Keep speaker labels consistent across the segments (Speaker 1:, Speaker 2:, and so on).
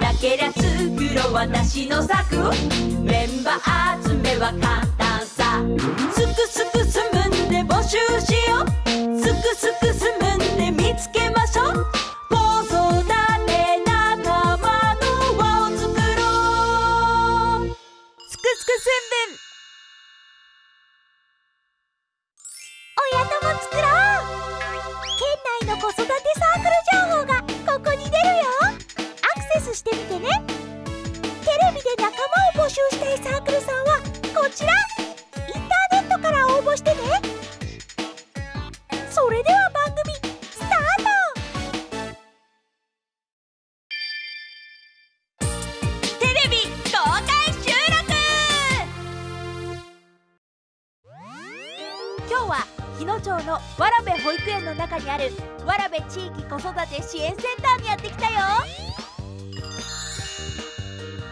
Speaker 1: なけりゃ作ろう私の策メンバー集めは簡単して
Speaker 2: みてね。テレビで仲間を募集したいサークルさんはこちら。インターネットから応募してね。それでは番組スタート。
Speaker 1: テレビ公開収録。
Speaker 2: 今日は日野町のわらべ保育園の中にあるわらべ地域子育て支援センターにやってきたよ。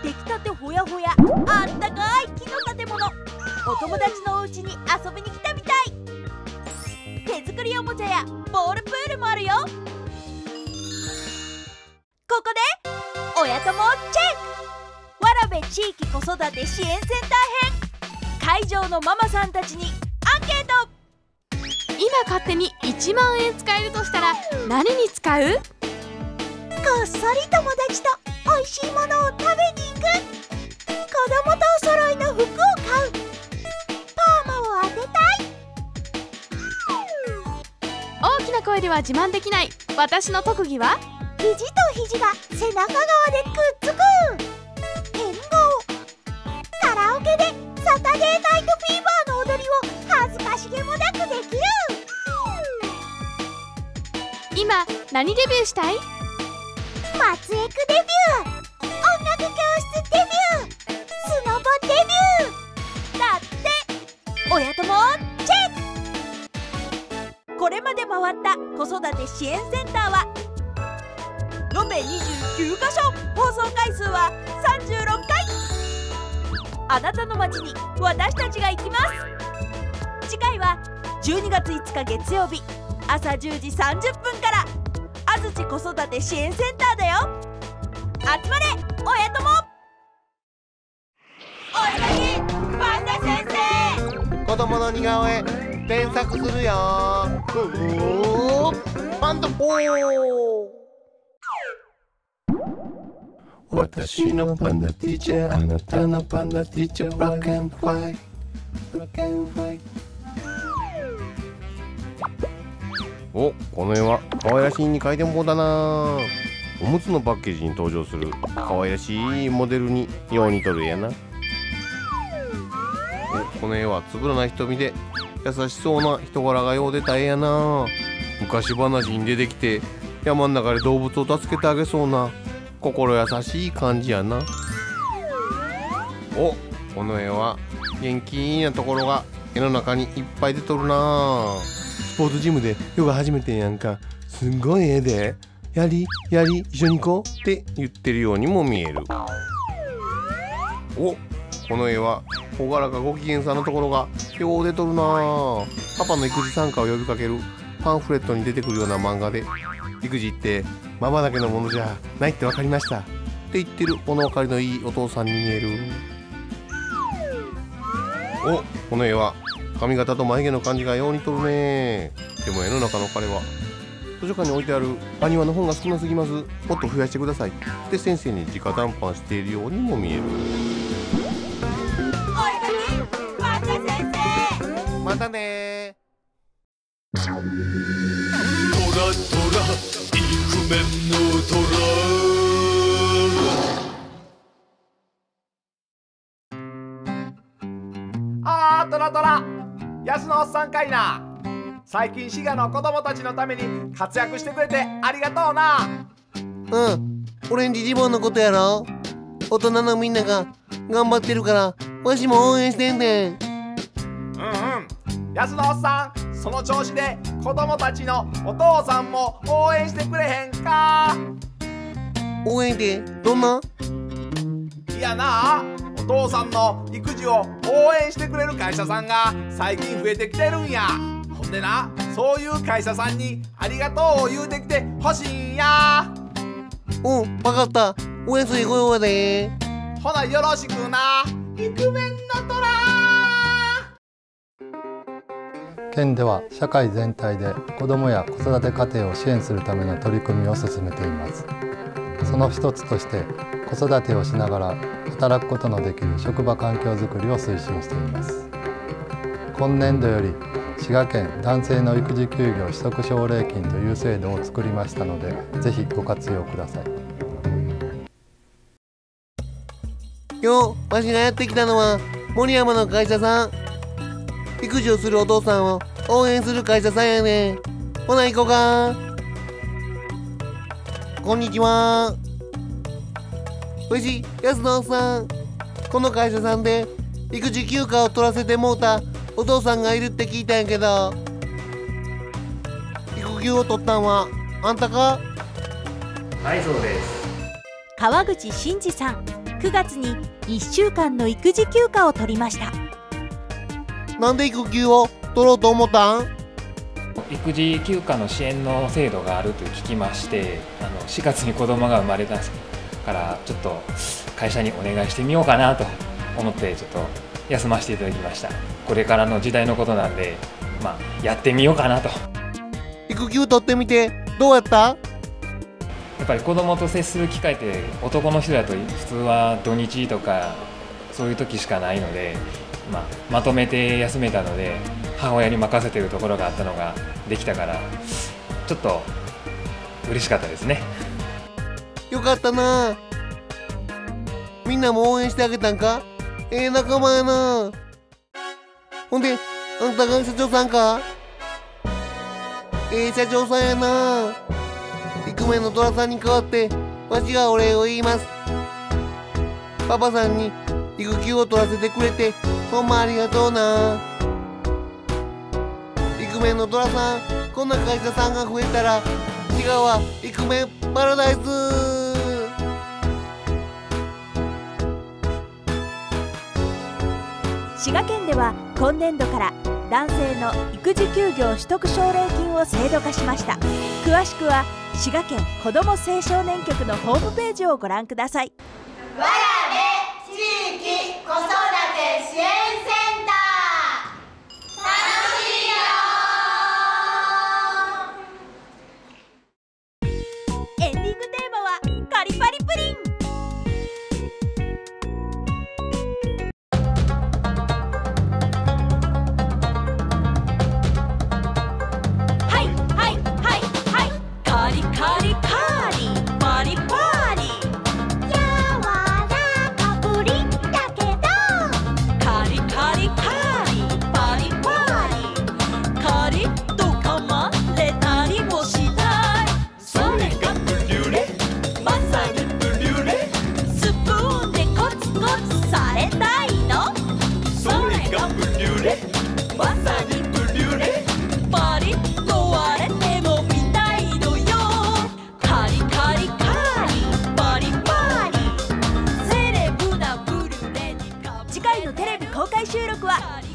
Speaker 2: 出来たてほやほやあったかい木の建物。お友達のお家に遊びに来たみたい。手作りおもちゃやボールプールもあるよ。ここで親友チェック。わらべ地域子育て支援センター編。会場のママさんたちにアンケート。
Speaker 3: 今勝手に1万円使えるとしたら何に使う？
Speaker 2: こっそり友達と美味しいものを食べに子供とお揃いの服を買う。パーマを当てたい。
Speaker 3: 大きな声では自慢できない。私の特技は？
Speaker 2: 肘と肘が背中側でくっつく。変顔カラオケでサタデーナイトフィーバーの踊りを恥ずかしげもなくできる。
Speaker 3: 今何デビューしたい？
Speaker 2: 松江区デビュー子育て支援センターは。延べ29カ所。放送回数は36回。あなたの街に私たちが行きます。次回は12月5日月曜日。朝10時30分から。安土子育て支援センターだよ。集まれ親友。お絵かきパンダ先生。
Speaker 4: 子供の似顔絵添削するよパンダポー。
Speaker 5: 私のパンダティーチャーあなたのパンダティーチャー Rock and Fly Rock and Fly
Speaker 4: おこの絵は可愛らしいに描いてもだな。おむつのパッケージに登場する。可愛らしいモデルによう似とる絵やな。おこの絵はつぶらな瞳で優しそうな人柄がよう出た絵やな昔話に出てきて山の中で動物を助けてあげそうな心優しい感じやな。おこの絵は元気なところが絵の中にいっぱい出とるな。スポーツジムでヨガ始めてんやんか。すんごい絵で。やりやり一緒に行こう。って言ってるようにも見える。おこの絵は朗らかご機嫌さんのところがよう出とるな。パパの育児参加を呼びかけるパンフレットに出てくるような漫画で育児ってママだけのものじゃないって分かりました。って言ってる物分かりのいいお父さんに見える。おこの絵は髪型と眉毛の感じがよう似とるね。でも絵の中の彼は図書館に置いてあるアニワの本が少なすぎます。もっと増やしてください。って先生に直談判しているようにも見える。またね
Speaker 6: あートラトラ。安野おっさんかいな。最近滋賀の子供たちのために活躍してくれてありがとうな。
Speaker 4: うん。オレンジリボンのことやろ。大人のみんなが頑張ってるからわしも応援してんねん。
Speaker 6: 安野おっさんその調子で子供たちのお父さんも応援してくれへんか？
Speaker 4: 応援ってどんな？い
Speaker 6: ややなお父さんの育児を応援してくれる会社さんが最近増えてきてるんや。ほんでなそういう会社さんにありがとうを言うてきてほしいんや。
Speaker 7: うん分かった。お安いご用やで。
Speaker 6: ほなよろしくな。イクメンの虎
Speaker 8: 県では社会全体で子どもや子育て家庭を支援するための取り組みを進めています。その一つとして子育てをしながら働くことのできる職場環境づくりを推進しています。今年度より滋賀県男性の育児休業取得奨励金という制度を作りましたのでぜひご活用ください。
Speaker 7: 今日わしがやってきたのは森山の会社さん。育児をするお父さんを応援する会社さんやねほな行こうかこんにちは。わし安野さん。この会社さんで育児休暇を取らせてもうたお父さんがいるって聞いたんやけど。育休を取ったんはあんたか？
Speaker 9: はいそうです。
Speaker 1: 川口真嗣さん。9月に1週間の育児休暇を取りました
Speaker 7: なんで育休を取ろうと思ったん？
Speaker 9: 育児休暇の支援の制度があると聞きましてあの4月に子供が生まれたからちょっと会社にお願いしてみようかなと思ってちょっと休ませていただきました。これからの時代のことなんでまあやってみようかなと。
Speaker 7: 育休取ってみてどうやった？
Speaker 9: やっぱり子供と接する機会って男の人だと普通は土日とかそういう時しかないので、まあ、まとめて休めたので母親に任せてるところがあったのができたからちょっと嬉しかったですね。
Speaker 7: よかったな。みんなも応援してあげたんか？ええ仲間やな。ほんであんたが社長さんか？ええ社長さんやな。イクメンの虎さんに代わってわしがお礼を言います。パパさんに育休を取らせてくれてほんまありがとうな。イクメンの虎さんこんな会社さんが増えたら滋賀はイクメンパラダイス。
Speaker 1: 滋賀県では今年度から男性の育児休業取得奨励金を制度化しました。詳しくは滋賀県子ども青少年局のホームページをご覧ください。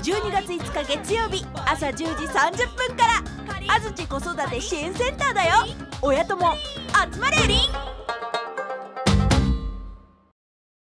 Speaker 1: 12月5日月曜日朝10時30分から安土子育て支援センターだよ。親とも集まれ。